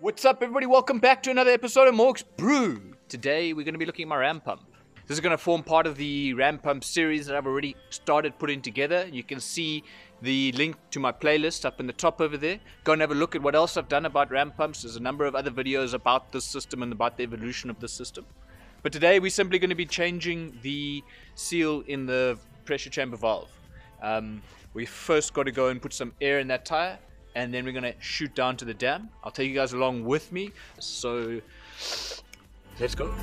What's up, everybody? Welcome back to another episode of Morgs Brew. Today, we're going to be looking at my ram pump. This is going to form part of the ram pump series that I've already started putting together. You can see the link to my playlist up in the top over there. Go and have a look at what else I've done about ram pumps. There's a number of other videos about this system and about the evolution of the system. But today, we're simply going to be changing the seal in the pressure chamber valve. Um, we first got to go and put some air in that tire and then we're gonna shoot down to the dam. I'll take you guys along with me. So let's go.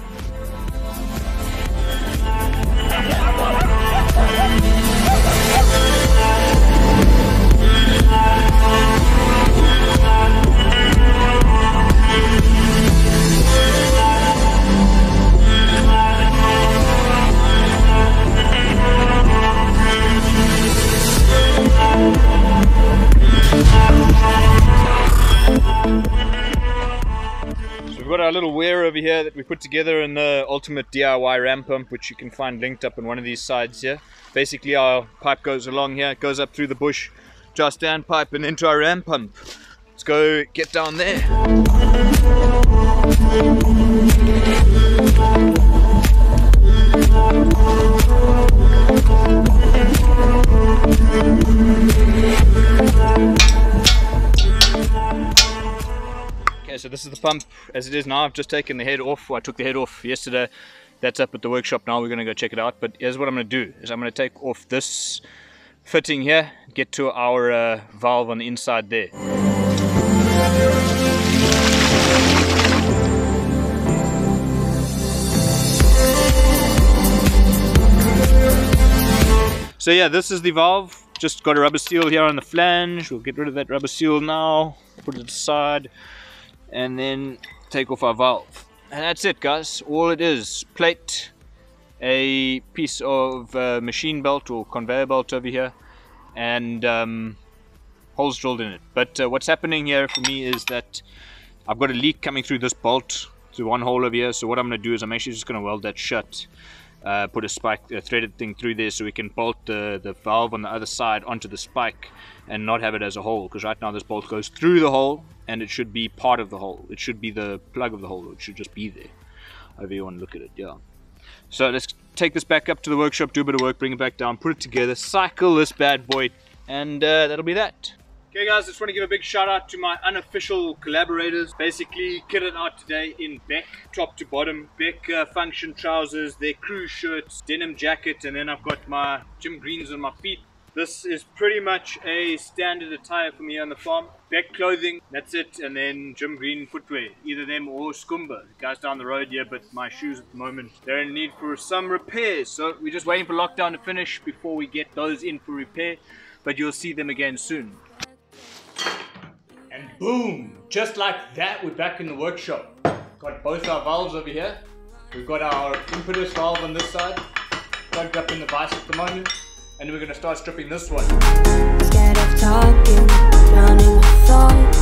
Our little weir over here that we put together in the ultimate DIY ram pump, which you can find linked up in one of these sides here. Basically, our pipe goes along here, goes up through the bush, to our standpipe, and into our ram pump. Let's go get down there. Okay, so this is the pump as it is now. I've just taken the head off. I took the head off yesterday. That's up at the workshop now. We're going to go check it out. But here's what I'm going to do: is I'm going to take off this fitting here, get to our uh, valve on the inside there. So yeah, this is the valve. Just got a rubber seal here on the flange. We'll get rid of that rubber seal now. Put it aside and then take off our valve. And that's it guys, all it is, plate, a piece of uh, machine belt or conveyor belt over here, and um, holes drilled in it. But uh, what's happening here for me is that I've got a leak coming through this bolt, through one hole over here, so what I'm going to do is I'm actually just going to weld that shut. Uh, put a spike, a threaded thing through there so we can bolt the, the valve on the other side onto the spike and not have it as a hole because right now this bolt goes through the hole and it should be part of the hole. It should be the plug of the hole. It should just be there. However you want to look at it, yeah. So let's take this back up to the workshop, do a bit of work, bring it back down, put it together, cycle this bad boy, and uh, that'll be that. Okay guys, just want to give a big shout out to my unofficial collaborators. Basically kitted out today in Beck, top to bottom. Beck uh, function trousers, their crew shirts, denim jacket, and then I've got my Jim Greens on my feet. This is pretty much a standard attire for me on the farm. Beck clothing, that's it, and then Jim Green footwear. Either them or Shkumba. The guys down the road here, but my shoes at the moment, they're in need for some repairs. So we're just waiting for lockdown to finish before we get those in for repair. But you'll see them again soon. Boom, just like that, we're back in the workshop. Got both our valves over here. We've got our impetus valve on this side, plugged up in the vise at the moment. And we're gonna start stripping this one. Talking, drowning with thought.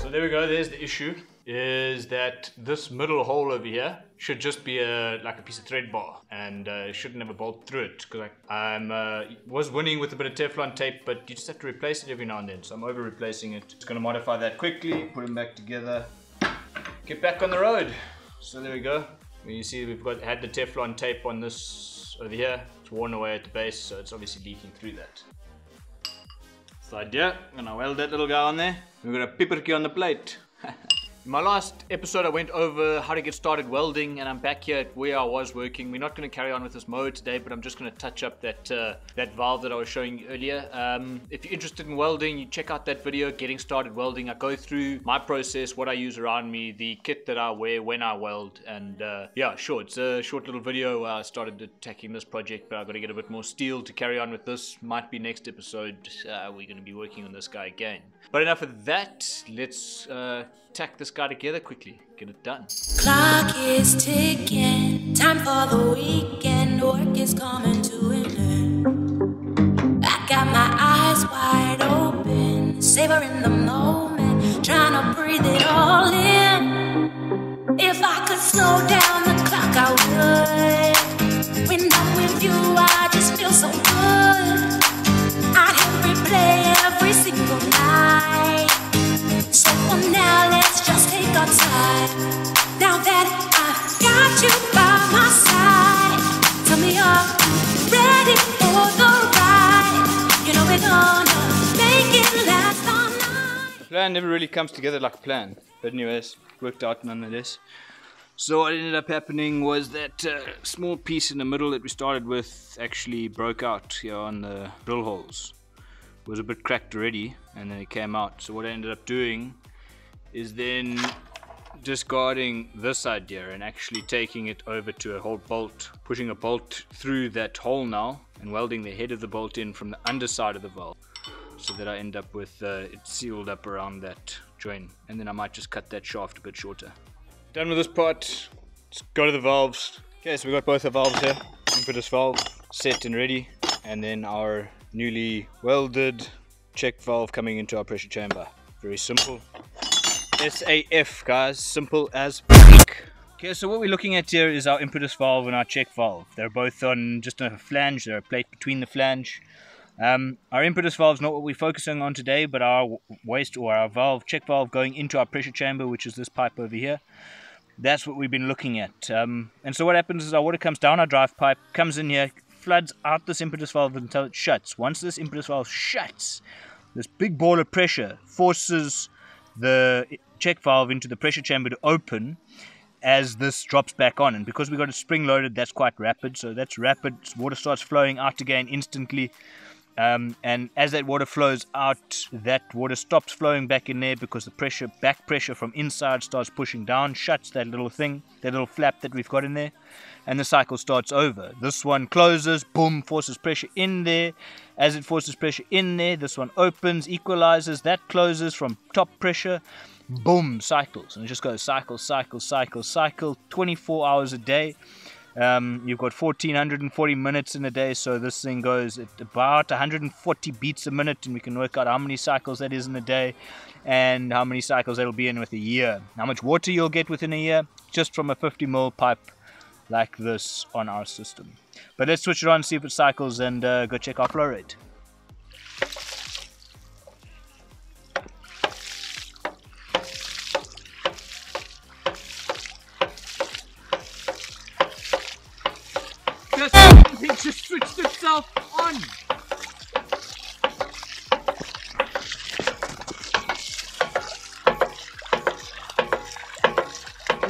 So there we go, there's the issue. Is that this middle hole over here should just be a like a piece of thread bar and uh, shouldn't have a bolt through it because I I'm, uh, was winning with a bit of Teflon tape but you just have to replace it every now and then so I'm over replacing it. Just gonna modify that quickly, put them back together, get back on the road. So there we go. You see we've got had the Teflon tape on this over here. It's worn away at the base so it's obviously leaking through that. So yeah, I'm gonna weld that little guy on there. We're gonna piperki on the plate. My last episode, I went over how to get started welding, and I'm back here at where I was working. We're not going to carry on with this mode today, but I'm just going to touch up that uh, that valve that I was showing you earlier. Um, if you're interested in welding, you check out that video, Getting Started Welding. I go through my process, what I use around me, the kit that I wear when I weld, and uh, yeah, sure, it's a short little video where I started attacking this project, but I've got to get a bit more steel to carry on with this. Might be next episode, uh, we're going to be working on this guy again. But enough of that, let's uh, tack this guy together quickly, get it done. Clock is ticking, time for the weekend. Work is coming to an end. I got my eyes wide open, savoring the moment, trying to breathe it all in. If I could slow down the clock, I would. When I'm with you, I just feel so plan never really comes together like a plan, but anyways, worked out nonetheless. So what ended up happening was that uh, small piece in the middle that we started with actually broke out here on the drill holes. It was a bit cracked already, and then it came out. So what I ended up doing is then discarding this idea and actually taking it over to a whole bolt, pushing a bolt through that hole now, and welding the head of the bolt in from the underside of the valve, so that I end up with uh, it sealed up around that joint, and then I might just cut that shaft a bit shorter. Done with this part. Let's go to the valves. Okay, so we got both the valves here. Impetus valve set and ready, and then our newly welded check valve coming into our pressure chamber. Very simple. SAF, guys. Simple as. Okay, so what we're looking at here is our impetus valve and our check valve. They're both on just a flange. They're a plate between the flange. Um, our impetus valve is not what we're focusing on today, but our waste or our valve, check valve going into our pressure chamber, which is this pipe over here. That's what we've been looking at. Um, and so what happens is our water comes down our drive pipe, comes in here, floods out this impetus valve until it shuts. Once this impetus valve shuts, this big ball of pressure forces the check valve into the pressure chamber to open as this drops back on. And because we've got it spring loaded, that's quite rapid. So that's rapid. Water starts flowing out again instantly. Um, and as that water flows out, that water stops flowing back in there because the pressure, back pressure from inside starts pushing down, shuts that little thing, that little flap that we've got in there, and the cycle starts over. This one closes, boom, forces pressure in there. As it forces pressure in there, this one opens, equalizes, that closes from top pressure, boom, cycles. And it just goes cycle, cycle, cycle, cycle, 24 hours a day. Um, you've got 1440 minutes in a day, so this thing goes at about 140 beats a minute, and we can work out how many cycles that is in a day and how many cycles that'll be in with a year. How much water you'll get within a year just from a 50 mil pipe like this on our system. But let's switch it on, see if it cycles, and uh, go check our flow rate.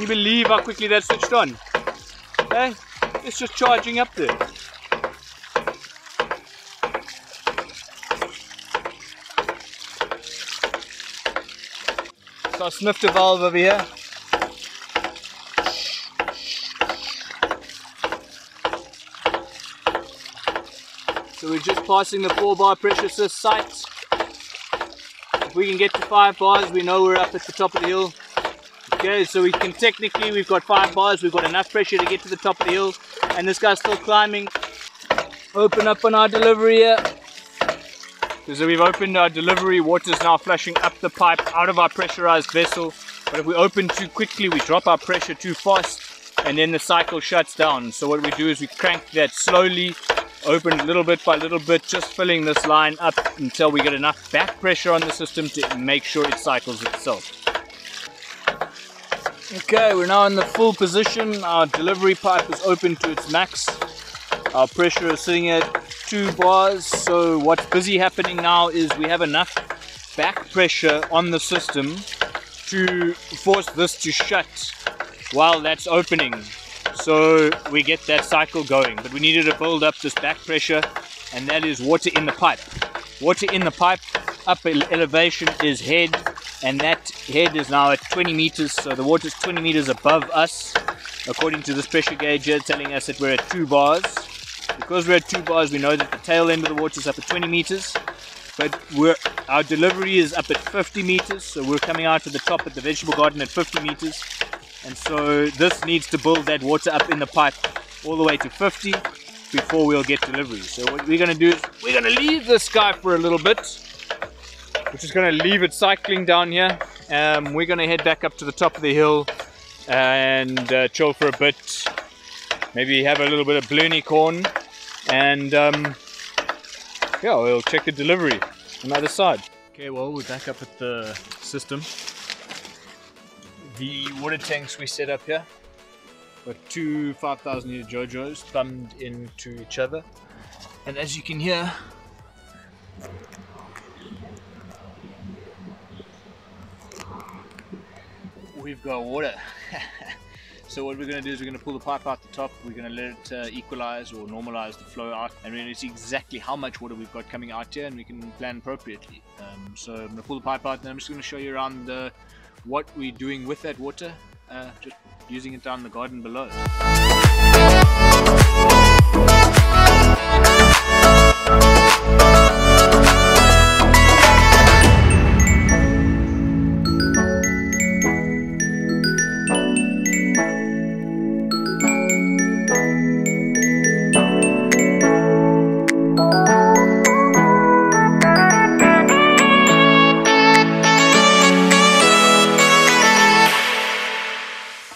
You believe how quickly that switched on? Hey, it's just charging up there. So I sniffed a valve over here. So we're just passing the 4 bar pressure assist sight. If we can get to 5 bars, we know we're up at the top of the hill. Okay, so we can technically, we've got 5 bars, we've got enough pressure to get to the top of the hill. And this guy's still climbing. Open up on our delivery here. So we've opened our delivery, water's now flushing up the pipe out of our pressurized vessel. But if we open too quickly, we drop our pressure too fast and then the cycle shuts down. So what we do is we crank that slowly, open little bit by little bit, just filling this line up until we get enough back pressure on the system to make sure it cycles itself. Okay, we're now in the full position. Our delivery pipe is open to its max. Our pressure is sitting at two bars. So what's busy happening now is we have enough back pressure on the system to force this to shut while that's opening. So we get that cycle going. But we needed to build up this back pressure and that is water in the pipe. Water in the pipe, up ele- elevation is head and that head is now at 20 meters. So the water is 20 meters above us according to this pressure gauge here telling us that we're at two bars. Because we're at two bars, we know that the tail end of the water is up at 20 meters. But we're, our delivery is up at 50 meters, so we're coming out to the top at the vegetable garden at 50 meters. And so this needs to build that water up in the pipe all the way to 50 before we'll get delivery. So what we're going to do is we're going to leave this guy for a little bit. We're just going to leave it cycling down here. Um, we're going to head back up to the top of the hill and uh, chill for a bit. Maybe have a little bit of Blunicorn and um, yeah, we'll check the delivery on the other side. Okay, well, we're back up at the system. the water tanks we set up here. Got two 5,000 liter JoJo's thumbed into each other. And as you can hear, we've got water. so what we're going to do is we're going to pull the pipe out the top, we're going to let it uh, equalize or normalize the flow out and we're going to see exactly how much water we've got coming out here and we can plan appropriately. Um, so I'm going to pull the pipe out and I'm just going to show you around what we're doing with that water, uh, just using it down the garden below.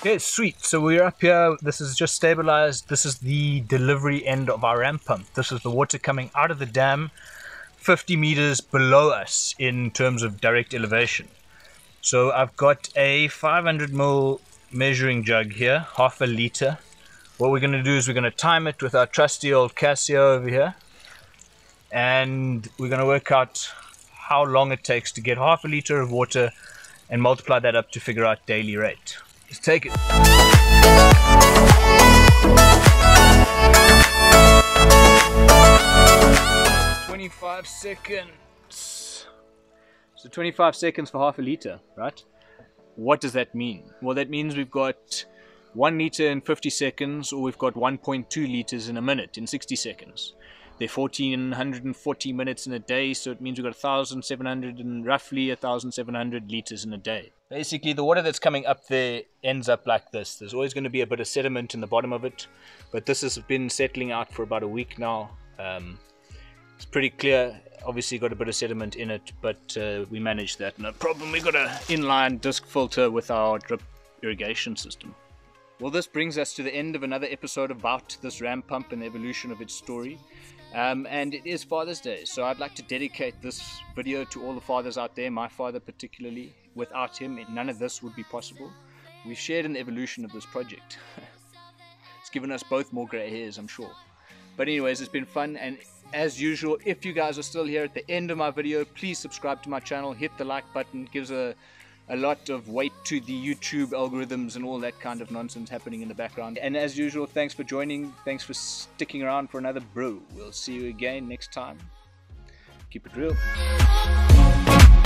Okay, sweet. So we're up here. This is just stabilized. This is the delivery end of our ram pump. This is the water coming out of the dam 50 meters below us in terms of direct elevation. So I've got a 500 ml measuring jug here, half a liter. What we're going to do is we're going to time it with our trusty old Casio over here. And we're going to work out how long it takes to get half a liter of water and multiply that up to figure out daily rate. Let's take it. Twenty-five seconds. So twenty-five seconds for half a liter, right? What does that mean? Well, that means we've got one liter in 50 seconds, or we've got 1.2 liters in a minute in 60 seconds. They're 1440 minutes in a day, so it means we've got 1,700 and roughly 1,700 liters in a day. Basically, the water that's coming up there ends up like this. There's always going to be a bit of sediment in the bottom of it, but this has been settling out for about a week now. Um, it's pretty clear. Obviously, got a bit of sediment in it, but uh, we managed that. No problem. we've got an inline disc filter with our drip irrigation system. Well, this brings us to the end of another episode about this ram pump and the evolution of its story. Um, and it is Father's Day, so I'd like to dedicate this video to all the fathers out there, my father particularly. Without him, none of this would be possible. We've shared the evolution of this project. it's given us both more grey hairs, I'm sure. But anyways, it's been fun, and as usual, if you guys are still here at the end of my video, please subscribe to my channel, hit the like button, gives a a lot of weight to the YouTube algorithms and all that kind of nonsense happening in the background. And as usual, thanks for joining. Thanks for sticking around for another brew. We'll see you again next time. Keep it real.